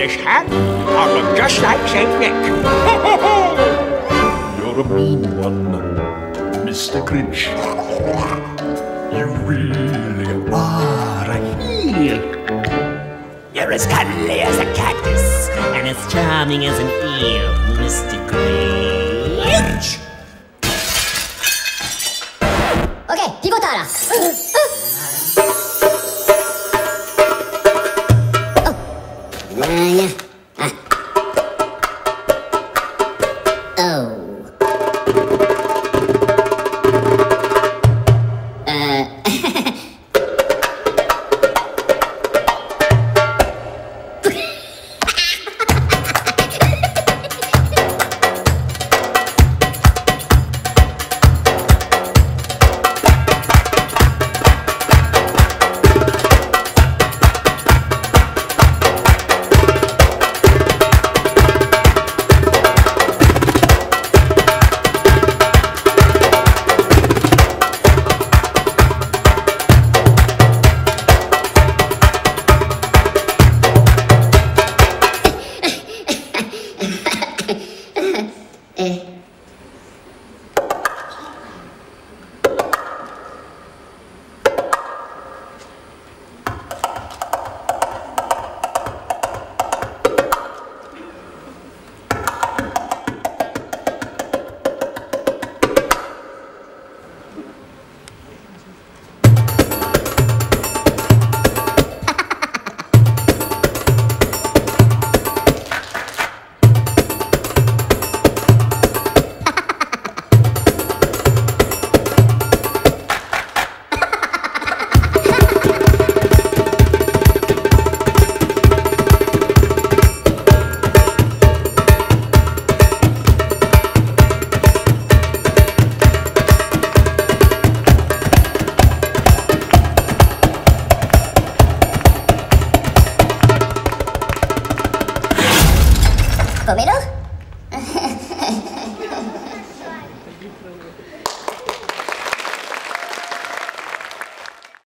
this hat, I'll look just like St. Nick. You're a mean one, Mr. Grinch. You really are a heel. You're as cuddly as a cactus and as charming as an eel, Mr. Grinch. Ok, pivotala. Oh. ¿Comeros?